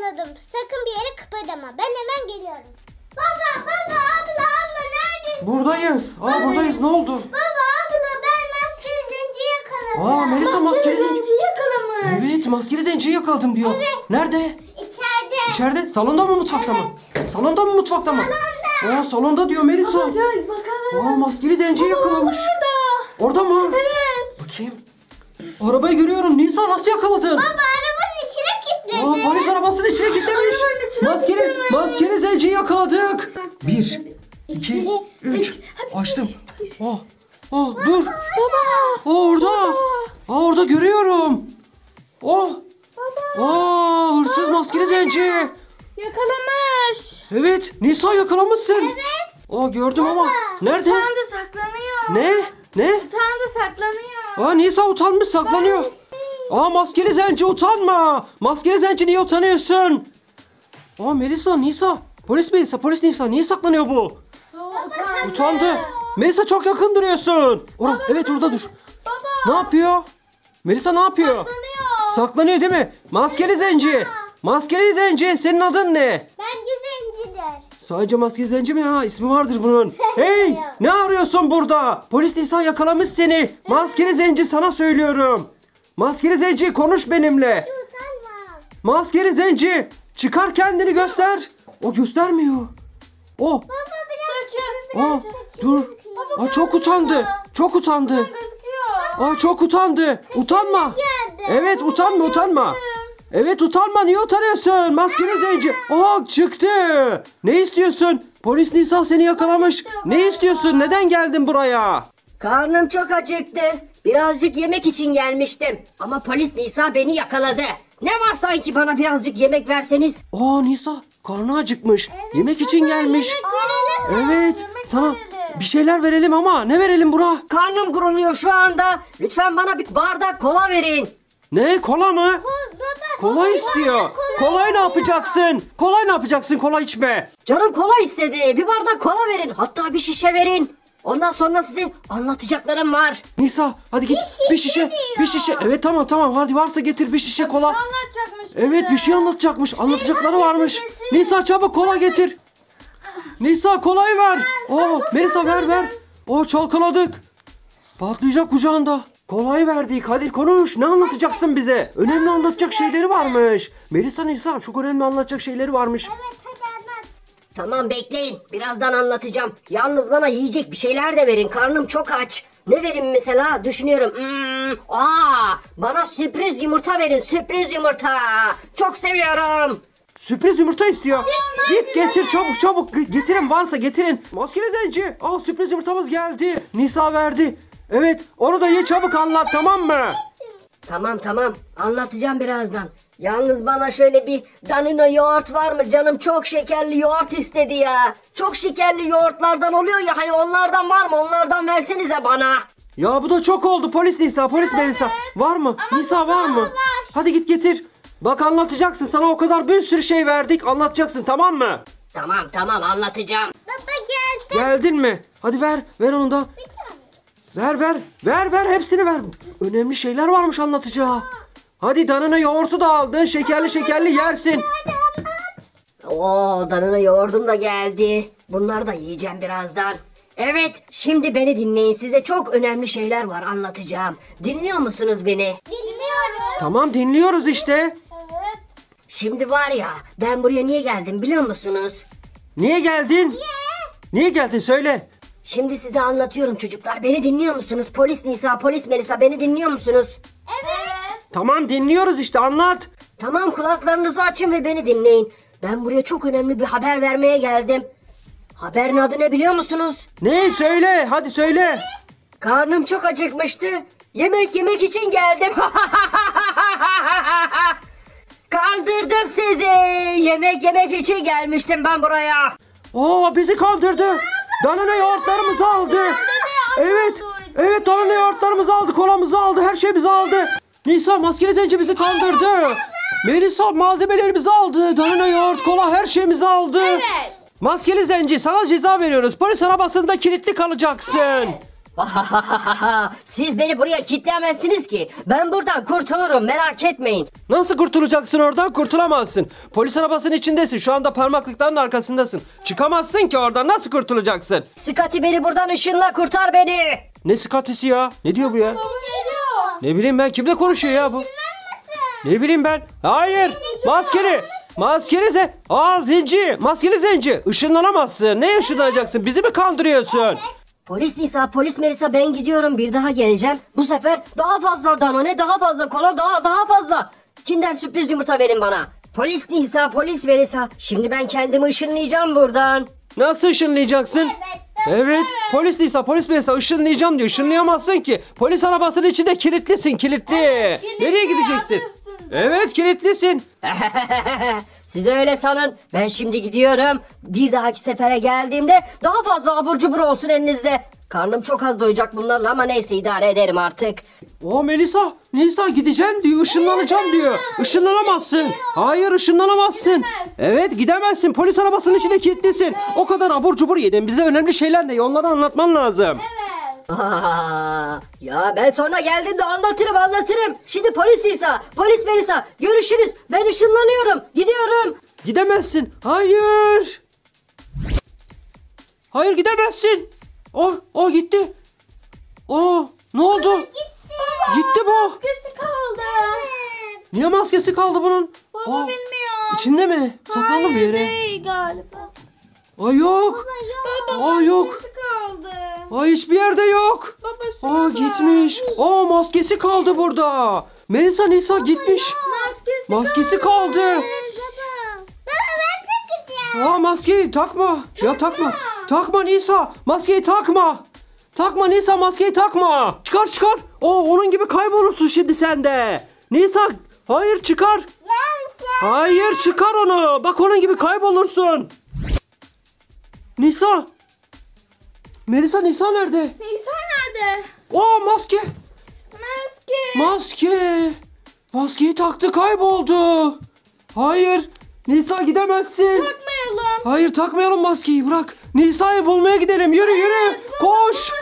yakaladım. Sakın bir yere kıpırdama. Ben hemen geliyorum. Baba, baba, abla, abla neredesin? Buradayız. Aa buradayız. Ne oldu? Baba, abla ben maskeli zenci yakaladım. Aa Melisa maskeli zenci. yakalamış. Evet maskeli zenciyi yakaladım diyor. Nerede? İçeride. İçeride. Salonda mı mutfakta mı? Salonda mı mutfakta mı? Salonda. Aa salonda diyor Melisa. Gel bakalım. Aa maskeli zenciyi yakalamış. Burada. Orada mı? Evet. Bakayım. Arabayı görüyorum. Nisa nasıl yakaladın? Baba. Arabasının içine kilitlemiş. Kilitlemiş. maskeli zenciyi yakaladık. Bir, iki, üç. Açtım. Oh, oh dur. Baba. Aa orada. Aa orada görüyorum. Oh. Baba. Aa hırsız maskeli zenci. Yakalamış. Evet Nisa yakalamışsın. Evet. Aa gördüm ama. Nerede? Utandı saklanıyor. Ne? Ne? Utandı saklanıyor. Aa Nisa utanmış saklanıyor. Aa maskeli zenci utanma. Maskeli zenci niye utanıyorsun? Aa Melisa Nisa. Polis Melisa polis Nisa niye saklanıyor bu? Utandı. Utandı. Melisa çok yakın duruyorsun. Ora, evet orada dur. Baba. Ne yapıyor? Melisa ne yapıyor? Saklanıyor. Saklanıyor değil mi? Maskeli zenci. Maskeli zenci senin adın ne? Bence zencidir. Sadece maskeli zenci mi ya? İsmi vardır bunun. Hey! Ne arıyorsun burada? Polis Nisa yakalamış seni. Maskeli zenci sana söylüyorum. Maskeli zenci konuş benimle. Utanma. Maskeli zenci çıkar kendini göster. O göstermiyor. O. Baba biraz Saçı. Aa, dur. Aa, çok utandı. Çok utandı. Aa çok utandı. Utanma. Evet utanma utanma. Evet utanma niye utanıyorsun? Maskeli zenci. Aa çıktı. Ne istiyorsun? Polis Nisa seni yakalamış. Ne istiyorsun? Neden geldin buraya? Karnım çok acıktı. Birazcık yemek için gelmiştim. Ama polis Nisa beni yakaladı. Ne var sanki bana birazcık yemek verseniz? Aa Nisa karnı acıkmış. yemek için gelmiş. Evet yemek sana verelim. bir şeyler verelim ama ne verelim bura? Karnım guruluyor şu anda. Lütfen bana bir bardak kola verin. Ne kola mı? Kola istiyor. Kolayı ne yapacaksın? Kolay ne yapacaksın? Kola içme. Canım kola istedi. Bir bardak kola verin. Hatta bir şişe verin. Ondan sonra size anlatacaklarım var. Nisa hadi git bir şişe diyor. bir şişe. Evet tamam tamam hadi varsa getir bir şişe kola. Anlatacakmış Evet bize. bir şey anlatacakmış. Anlatacakları varmış. getir. Nisa çabuk kola getir. Nisa kolayı ver. Oo Melisa ver ver. Oo çalkaladık. Patlayacak kucağında. Kolayı verdik. Hadi konuş. Ne anlatacaksın bize? Önemli anlatacak şeyleri varmış. Melisa Nisa çok önemli anlatacak şeyleri varmış. Evet. Tamam bekleyin. Birazdan anlatacağım. Yalnız bana yiyecek bir şeyler de verin. Karnım çok aç. Ne verin mesela? Düşünüyorum. Hmm, aa, bana sürpriz yumurta verin. Sürpriz yumurta. Çok seviyorum. Sürpriz yumurta istiyor. Git getir çabuk çabuk. Getirin varsa getirin. Maskeli zenci. Aa sürpriz yumurtamız geldi. Nisa verdi. Evet onu da ye çabuk anlat tamam mı? Tamam tamam. Anlatacağım birazdan. Yalnız bana şöyle bir danino yoğurt var mı? Canım çok şekerli yoğurt istedi ya. Çok şekerli yoğurtlardan oluyor ya hani onlardan var mı? Onlardan versenize bana. Ya bu da çok oldu polis Nisa polis Melisa. Var mı? Nisa var mı? Hadi git getir. Bak anlatacaksın sana o kadar bir sürü şey verdik anlatacaksın tamam mı? Tamam tamam anlatacağım. Baba geldi. Geldin mi? Hadi ver ver onu da. Ver ver ver ver hepsini ver. Önemli şeyler varmış anlatacağı. Hadi danına yoğurtu da aldın şekerli şekerli yersin. Oo danına yoğurdum da geldi. Bunları da yiyeceğim birazdan. Evet şimdi beni dinleyin. Size çok önemli şeyler var anlatacağım. Dinliyor musunuz beni? Dinliyorum. Tamam dinliyoruz işte. Evet. Şimdi var ya ben buraya niye geldim biliyor musunuz? Niye geldin? Niye geldin söyle. Şimdi size anlatıyorum çocuklar. Beni dinliyor musunuz? Polis Nisa, polis Melisa beni dinliyor musunuz? Evet. Tamam dinliyoruz işte anlat. Tamam kulaklarınızı açın ve beni dinleyin. Ben buraya çok önemli bir haber vermeye geldim. Haberin adı ne biliyor musunuz? Ne söyle hadi söyle. Karnım çok acıkmıştı. Yemek yemek için geldim. Kandırdım sizi. Yemek yemek için gelmiştim ben buraya. Aa bizi kandırdı. Danına yoğurtlarımızı aldı. Evet. Evet danına yoğurtlarımızı aldı. Kolamızı aldı. Her şeyimizi aldı. Nisa maskeli zenci bizi kandırdı. Melisa malzemelerimizi aldı. Danına yoğurt, kola her şeyimizi aldı. Evet. Maskeli zenci sana ceza veriyoruz. Polis arabasında kilitli kalacaksın. Siz beni buraya kitleyemezsiniz ki. Ben buradan kurtulurum merak etmeyin. Nasıl kurtulacaksın oradan? Kurtulamazsın. Polis arabasının içindesin. Şu anda parmaklıkların arkasındasın. Çıkamazsın ki oradan. Nasıl kurtulacaksın? Scotty beni buradan ışınla kurtar beni. Ne skatisi ya? Ne diyor bu ya? Ne bileyim ben kimle konuşuyor ya bu? Ne bileyim ben? Hayır. Maskeli. Maskeli ze... Aa zenci. Maskeli zenci. Işınlanamazsın. Ne ışınlanacaksın? Bizi mi kandırıyorsun? Polis Nisa, polis Melisa ben gidiyorum bir daha geleceğim. Bu sefer daha fazla Danone, daha fazla kola, daha daha fazla. Kinder sürpriz yumurta verin bana. Polis Nisa, polis Melisa. Şimdi ben kendimi ışınlayacağım buradan. Nasıl ışınlayacaksın? Evet. Polis Nisa, polis Melisa ışınlayacağım diyor. Işınlayamazsın ki. Polis arabasının içinde kilitlisin, kilitli. Nereye gideceksin? Evet, kilitlisin. Siz öyle sanın. Ben şimdi gidiyorum. Bir dahaki sefere geldiğimde daha fazla abur cubur olsun elinizde. Karnım çok az doyacak bunlarla ama neyse idare ederim artık. O Melisa, Nisa gideceğim diyor, ışınlanacağım diyor. Işınlanamazsın. Hayır, ışınlanamazsın. Evet, gidemezsin. Polis arabasının içinde kilitlisin. O kadar abur cubur yedin. Bize önemli şeyler ne? Onları anlatman lazım. Aa, ya ben sonra geldiğimde anlatırım anlatırım. Şimdi polis Nisa, polis Melisa görüşürüz. Ben ışınlanıyorum. Gidiyorum. Gidemezsin. Hayır. Hayır gidemezsin. O, o gitti. O, ne oldu? Gitti bu. Maskesi kaldı. Niye maskesi kaldı bunun? Baba Aa, bilmiyorum. İçinde mi? Saklandı bir Hayır yere. değil galiba. Ay yok. Baba Aa yok. maskesi kaldı. Ay hiçbir yerde yok. Baba Aa gitmiş. Aa maskesi kaldı burada. Melisa Nisa gitmiş. Maskesi, Maskesi kaldı. Baba ben takacağım. Aa maskeyi takma. Ya takma. Takma Nisa. Maskeyi takma. Takma Nisa maskeyi takma. Çıkar çıkar. O onun gibi kaybolursun şimdi sen de. Nisa hayır çıkar. Hayır çıkar onu. Bak onun gibi kaybolursun. Nisa. Melisa Nisa nerede? Nisa nerede? O maske. Maske. Maske. Maskeyi taktı kayboldu. Hayır. Nisa gidemezsin. Takmayalım. Hayır takmayalım maskeyi bırak. Nisa'yı bulmaya gidelim. Yürü yürü. Koş.